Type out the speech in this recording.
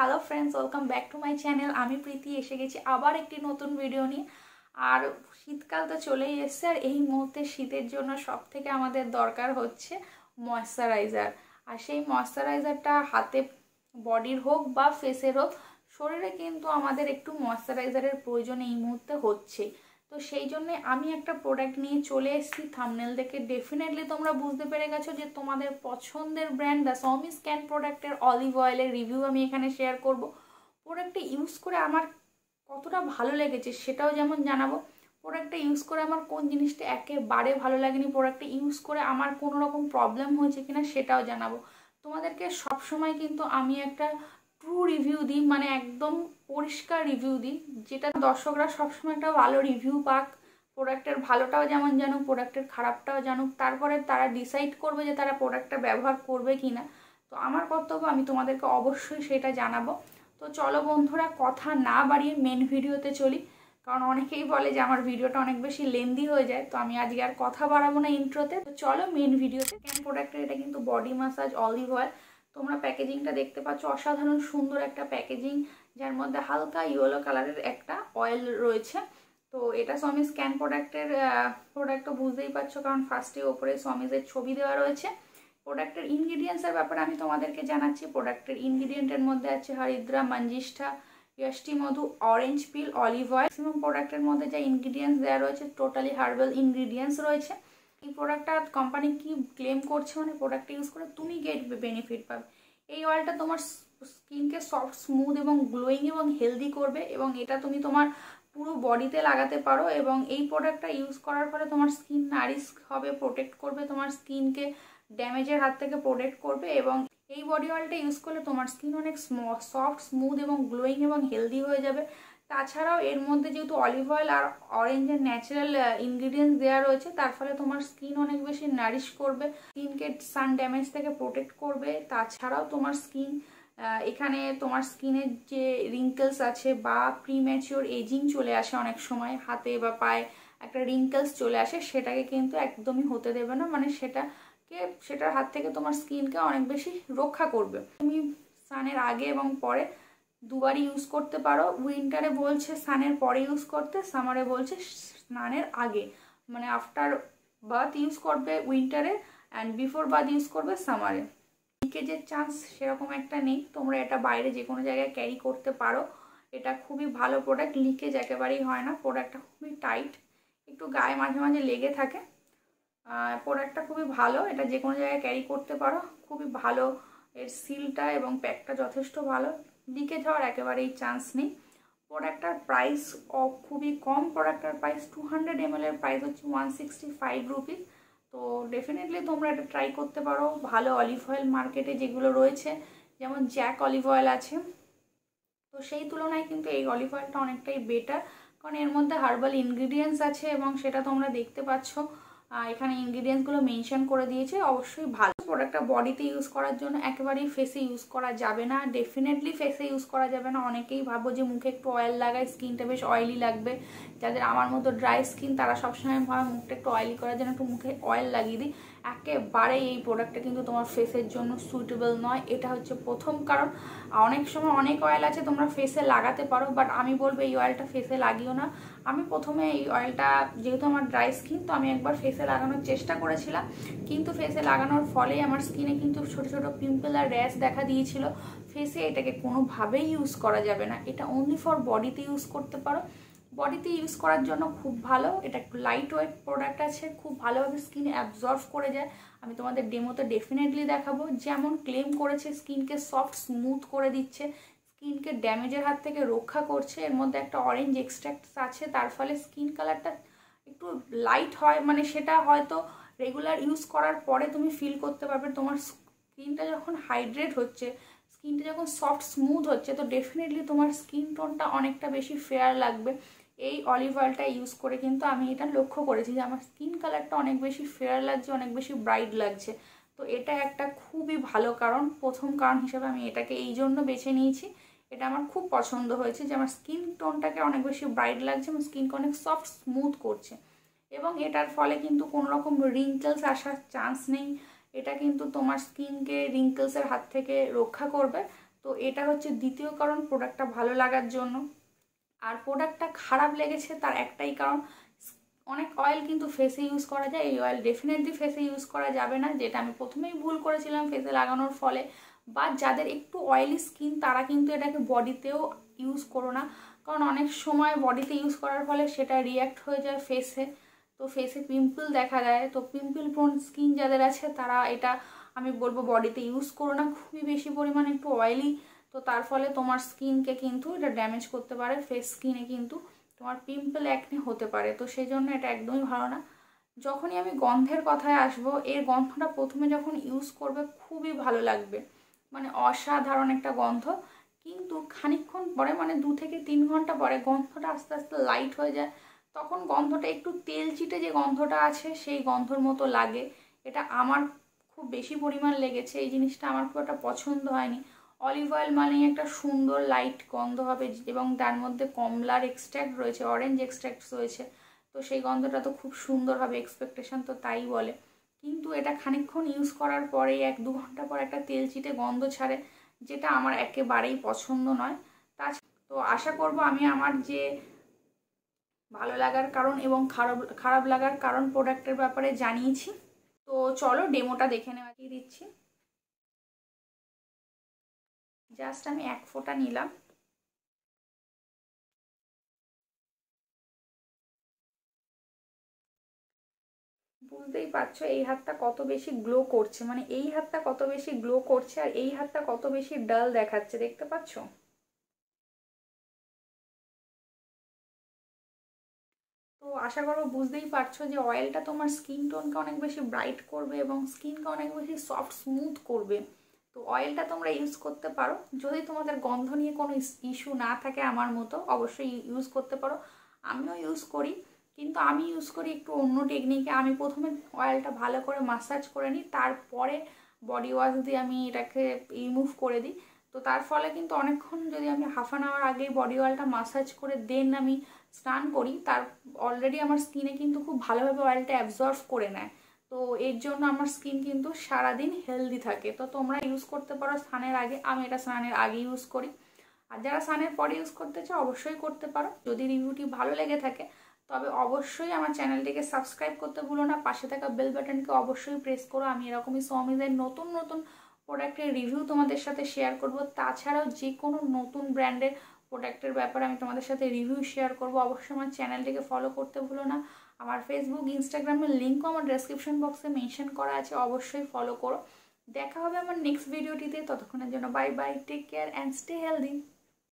Hello friends welcome back to my channel আমি প্রীতি, এসে গেছি আবার একটি নতুন ভিডিও নিয়ে। আর শীতকাল তো চলেই এসছে, আর এই মুহূর্তে শীতের জন্য সব থেকে আমাদের দরকার হচ্ছে ময়শ্চারাইজার আর সেই ময়শ্চারাইজারটা হাতে বডির হোক বা ফেসের হোক, শরীরে কিন্তু আমাদের একটু ময়শ্চারাইজারের প্রয়োজন এই মুহূর্তে হচ্ছে তো সেই জন্যে আমি একটা প্রোডাক্ট নিয়ে চলে এসেছি থামনেল দেখে। ডেফিনেটলি তোমরা বুঝতে পেরে গেছো যে তোমাদের পছন্দের ব্র্যান্ড দ্য সমি স্ক্যান প্রোডাক্টের অলিভ অয়েলের রিভিউ আমি এখানে শেয়ার করব। প্রোডাক্টটা ইউজ করে আমার কতটা ভালো লেগেছে সেটাও যেমন জানাব। প্রোডাক্টটা ইউজ করে আমার কোন জিনিসটা একেবারে ভালো লাগেনি প্রোডাক্টটা ইউজ করে আমার কোনো রকম প্রবলেম হয়েছে কিনা সেটাও জানাব। তোমাদেরকে সবসময় কিন্তু আমি একটা ট্রু রিভিউ দিই মানে একদম পরিষ্কার রিভিউ দিই, যেটা দর্শকরা সবসময় একটা ভালো রিভিউ পাক প্রোডাক্টের ভালোটাও যেমন জানুক প্রোডাক্টের খারাপটাও জানুক, তারপরে তারা ডিসাইড করবে যে তারা প্রোডাক্টটা ব্যবহার করবে কি না তো আমার কর্তব্য, আমি তোমাদেরকে অবশ্যই সেটা জানাব। তো চলো বন্ধুরা, কথা না বাড়িয়ে মেন ভিডিওতে চলি, কারণ অনেকেই বলে যে আমার ভিডিওটা অনেক বেশি লেন্দি হয়ে যায়, তো আমি আজকে আর কথা বাড়াবো না ইন্ট্রোতে তো। চলো মেন ভিডিওতে ক্যান প্রোডাক্টের এটা কিন্তু বডি মাসাজ অলিভ অয়েল তোমরা প্যাকেজিংটা দেখতে পাচ্ছ। অসাধারণ সুন্দর একটা প্যাকেজিং, যার মধ্যে হালকা ইয়েলো কালারের একটা অয়েল রয়েছে। তো এটা সমিজ স্ক্যান প্রোডাক্টের প্রোডাক্টটা বুঝতেই পারছ, কারণ ফার্স্টে ওপরে সমিজের ছবি দেওয়া রয়েছে। প্রোডাক্টের ইনগ্রিডিয়েন্টসের ব্যাপারে আমি তোমাদেরকে জানাচ্ছি। প্রোডাক্টের ইনগ্রিডিয়েন্টের মধ্যে আছে হরিদ্রা, মঞ্জিষ্ঠা, ইয়াষ্টি মধু orange peel olive oil maximum প্রোডাক্টের মধ্যে যা ইনগ্রিডিয়েন্টস দেওয়া রয়েছে টোটালি হার্বাল ইনগ্রিডিয়েন্টস রয়েছে। এই প্রোডাক্টটা কোম্পানি কি ক্লেম করছে মানে প্রোডাক্টটা ইউজ করে তুমি গেট বেনিফিট পাবে। এই অয়েলটা তোমার স্কিনকে সফট স্মুথ এবং গ্লোয়িং এবং হেলদি করবে এবং এটা তুমি তোমার পুরো বডিতে লাগাতে পারো এবং এই প্রোডাক্টটা ইউজ করার ফলে তোমার স্কিন নারিশ হবে প্রোটেক্ট করবে, তোমার স্কিনকে ড্যামেজের হাত থেকে প্রোটেক্ট করবে এবং এই বডি অয়েলটা ইউজ করলে তোমার স্কিন অনেক সফট স্মুথ এবং গ্লোয়িং এবং হেলদি হয়ে যাবে। তাছাড়াও এর মধ্যে যেহেতু অলিভ অয়েল আর অরেঞ্জের ন্যাচারাল ইনগ্রিডিয়েন্টস দেওয়া রয়েছে, তার ফলে তোমার স্কিন অনেক বেশি নারিশ করবে স্কিনকে সান ড্যামেজ থেকে প্রোটেক্ট করবে। তাছাড়াও তোমার স্কিন এখানে তোমার স্কিনের যে রিঙ্কেলস আছে বা প্রিম্যাচিওর এজিং চলে আসে অনেক সময়, হাতে বা পায়ে একটা রিঙ্কেলস চলে আসে, সেটাকে কিন্তু একদমই হতে দেবে না। মানে সেটাকে সেটার হাত থেকে তোমার স্কিনকে অনেক বেশি রক্ষা করবে। তুমি সানের আগে এবং পরে দুবারই ইউজ করতে পারো। উইন্টারে বলছে স্নানের পরে ইউজ করতে সামারে বলছে স্নানের আগে। মানে আফটার বাথ ইউজ করবে উইন্টারে অ্যান্ড বিফোর বাথ ইউজ করবে সামারে লিকেজের চান্স সেরকম একটা নেই। তোমরা এটা বাইরে যে কোনো জায়গায় ক্যারি করতে পারো। এটা খুবই ভালো প্রোডাক্ট লিকেজ একেবারেই হয় না। প্রোডাক্টটা খুবই টাইট একটু গায়ে মাঝে মাঝে লেগে থাকে। প্রোডাক্টটা খুবই ভালো। এটা যে কোনো জায়গায় ক্যারি করতে পারো। খুবই ভালো। এর সিলটা এবং প্যাকটা যথেষ্ট ভালো। লিকেজ হওয়ার একেবারেই চান্স নেই। প্রোডাক্টটার প্রাইস খুবই কম। প্রোডাক্টটার প্রাইস টু হান্ড্রেড এমএল এর প্রাইস হচ্ছে ওয়ান সিক্সটি ফাইভ রুপিস তো ডেফিনেটলি তোমরা এটা ট্রাই করতে পারো। ভালো অলিভ অয়েল মার্কেটে যেগুলো রয়েছে, যেমন জ্যাক অলিভ অয়েল আছে। তো সেই তুলনায় কিন্তু এই অলিভ অয়েলটা অনেকটাই বেটার কারণ এর মধ্যে হার্বাল ইনগ্রিডিয়েন্টস আছে এবং সেটা তোমরা দেখতে পাচ্ছ। এখানে ইনগ্রিডিয়েন্টসগুলো মেনশন করে দিয়েছে, অবশ্যই ভালো। প্রোডাক্টটা বডিতে ইউজ করার জন্য একেবারেই ফেসে ইউজ করা যাবে না। ডেফিনেটলি ফেসে ইউজ করা যাবে না। অনেকেই ভাবো যে মুখে একটু অয়েল লাগায় স্কিনটা বেশ অয়েলি লাগবে। যাদের আমার মতো ড্রাই স্কিন তারা সবসময় ভাবে মুখটা একটু অয়েলি করার জন্য একটু মুখে অয়েল লাগিয়ে দিই। একেবারেই এই প্রোডাক্টটা কিন্তু তোমার ফেসের জন্য সুইটেবল নয়। এটা হচ্ছে প্রথম কারণ। অনেক সময় অনেক অয়েল আছে, তোমরা ফেসে লাগাতে পারো বাট আমি বলব এই অয়েলটা ফেসে লাগিও না। আমি প্রথমে এই অয়েলটা যেহেতু আমার ড্রাই স্কিন তো আমি একবার ফেসে লাগানোর চেষ্টা করেছিলাম। কিন্তু ফেসে লাগানোর ফলে আমার স্কিনে কিন্তু ছোট ছোট পিম্পল আর র্যাশ দেখা দিয়েছিল। ফেসে এটাকে কোনোভাবেই ইউজ করা যাবে না। এটা অনলি ফর বডিতে ইউজ করতে পারো। বডিতে ইউজ করার জন্য খুব ভালো। এটা একটু লাইট ওয়েট প্রোডাক্ট আছে, খুব ভালোভাবে স্কিনে অ্যাবজর্ভ করে যায়। আমি তোমাদের ডেমোতে ডেফিনেটলি দেখাবো। যেমন ক্লেম করেছে স্কিনকে সফট স্মুথ করে দিচ্ছে স্কিনকে ড্যামেজের হাত থেকে রক্ষা করছে। এর মধ্যে একটা অরেঞ্জ এক্সট্রাক্ট আছে, তার ফলে স্কিন কালারটা একটু লাইট হয়। মানে সেটা হয়তো রেগুলার ইউজ করার পরে তুমি ফিল করতে পারবে। তোমার স্কিনটা যখন হাইড্রেট হচ্ছে স্কিনটা যখন সফট স্মুথ হচ্ছে, তো ডেফিনেটলি তোমার স্কিন টোনটা অনেকটা বেশি ফেয়ার লাগবে। এই অলিভ অয়েলটা ইউজ করে কিন্তু আমি এটা লক্ষ্য করেছি যে আমার স্কিন কালারটা অনেক বেশি ফেয়ার লাগছে, অনেক বেশি ব্রাইট লাগছে। তো এটা একটা খুবই ভালো কারণ, প্রথম কারণ হিসেবে আমি এটাকে এই জন্য বেছে নিয়েছি। এটা আমার খুব পছন্দ হয়েছে যে আমার স্কিন টোনটাকে অনেক বেশি ব্রাইট লাগছে এবং স্কিনকে অনেক সফট স্মুথ করছে। এবং এটার ফলে কিন্তু কোনো রকম রিঙ্কেলস আসার চান্স নেই। এটা কিন্তু তোমার স্কিনকে রিঙ্কেলসের হাত থেকে রক্ষা করবে। তো এটা হচ্ছে দ্বিতীয় কারণ প্রোডাক্টটা ভালো লাগার জন্য। আর প্রোডাক্টটা খারাপ লেগেছে তার একটাই কারণ, অনেক অয়েল কিন্তু ফেসে ইউজ করা যায়। এই অয়েল ডেফিনেটলি ফেসে ইউজ করা যাবে না, যেটা আমি প্রথমেই ভুল করেছিলাম ফেসে লাগানোর ফলে। বা যাদের একটু অয়েলি স্কিন তারা কিন্তু এটাকে বডিতেও ইউজ করো না। কারণ অনেক সময় বডিতে ইউজ করার ফলে সেটা রিয়াক্ট হয়ে যায় ফেসে তো ফেসে পিম্পল দেখা যায় তো পিম্পল প্রোন স্কিন যাদের আছে, তারা এটা, আমি বলব, বডিতে ইউজ করো না। খুবই বেশি পরিমাণে একটু অয়েলি তো তার ফলে তোমার স্কিনকে কিন্তু এটা ড্যামেজ করতে পারে ফেস স্কিনে কিন্তু তোমার পিম্পল একনে হতে পারে। তো সেই জন্য এটা একদমই ভালো না। যখনই আমি গন্ধের কথায় আসব, এর গন্ধটা প্রথমে যখন ইউজ করবে, খুবই ভালো লাগবে। মানে অসাধারণ একটা গন্ধ। কিন্তু খানিক্ষণ পরে মানে দু থেকে তিন ঘণ্টা পরে গন্ধটা আস্তে আস্তে লাইট হয়ে যায়। তখন গন্ধটা একটু তেল চিটে যে গন্ধটা আছে, সেই গন্ধর মতো লাগে। এটা আমার খুব বেশি পরিমাণ লেগেছে। এই জিনিসটা আমার খুব একটা পছন্দ হয়নি। অলিভ অয়েল মানে একটা সুন্দর লাইট গন্ধ হবে এবং তার মধ্যে কমলার এক্সট্র্যাক্ট রয়েছে অরেঞ্জ এক্সট্র্যাক্ট রয়েছে। তো সেই গন্ধটা তো খুব সুন্দর হবে এক্সপেকটেশন তো তাই বলে। কিন্তু এটা খানিক্ষণ ইউজ করার পরে এক দু ঘণ্টা পর একটা তেল চিটে গন্ধ ছাড়ে, যেটা আমার একেবারেই পছন্দ নয়। তা তো আশা করব আমি আমার যে ভালো লাগার কারণ এবং খারাপ খারাপ লাগার কারণ প্রোডাক্টের ব্যাপারে জানিয়েছি। তো চলো ডেমোটা দেখে নেওয়া দিচ্ছি। জাস্ট আমি এক ফোঁটা নিলাম। বুঝতেই পারছ, এই হাতটা কত বেশি গ্লো করছে। মানে এই হাতটা কত বেশি গ্লো করছে আর এই হাতটা কত বেশি ডাল দেখাচ্ছে, দেখতে পাচ্ছ? তো আশা করব বুঝতেই পারছ যে অয়েলটা তোমার স্কিন টোনকে অনেক বেশি ব্রাইট করবে এবং স্কিনকে অনেক বেশি সফট স্মুথ করবে। তো অয়েলটা তোমরা ইউজ করতে পারো। যদি তোমাদের গন্ধ নিয়ে কোনো ইস্যু না থাকে আমার মতো, অবশ্যই ইউজ করতে পারো। আমিও ইউজ করি, কিন্তু আমি ইউজ করি একটু অন্য টেকনিকে আমি প্রথমে অয়েলটা ভালো করে মাসাজ করে নিই, তারপরে বডি ওয়াশ দিয়ে আমি এটাকে রিমুভ করে দিই। তো তার ফলে কিন্তু অনেকক্ষণ যদি আমি হাফ অ্যান আওয়ার আগেই বডি অয়েলটা মাসাজ করে দেন আমি স্নান করি, তার অলরেডি আমার স্কিনে কিন্তু খুব ভালোভাবে অয়েলটা অ্যাবজর্ভ করে নেয়। তো এর জন্য আমার স্কিন কিন্তু সারাদিন হেলদি থাকে। তো তোমরা ইউজ করতে পারো স্নানের আগে। আমি এটা স্নানের আগে ইউজ করি। আর যারা স্নানের পরে ইউজ করতে চাও, অবশ্যই করতে পারো। যদি রিভিউটি ভালো লেগে থাকে, তবে অবশ্যই আমার চ্যানেলটিকে সাবস্ক্রাইব করতে ভুলো না। পাশে থাকা বেল বাটনকে অবশ্যই প্রেস করো। আমি এরকমই সমিজের নতুন নতুন প্রোডাক্টের রিভিউ তোমাদের সাথে শেয়ার করব। তাছাড়াও যে কোনো নতুন ব্র্যান্ডের প্রোডাক্টের ব্যাপারে আমি তোমাদের সাথে রিভিউ শেয়ার করব। অবশ্যই আমার চ্যানেলটিকে ফলো করতে ভুলো না। আমার ফেসবুক ইনস্টাগ্রামের লিঙ্কও আমার ডেসক্রিপশন বক্সে মেনশন করা আছে, অবশ্যই ফলো করো। দেখা হবে আমার নেক্সট ভিডিওটিতে ততক্ষণের জন্য bye bye take care and stay healthy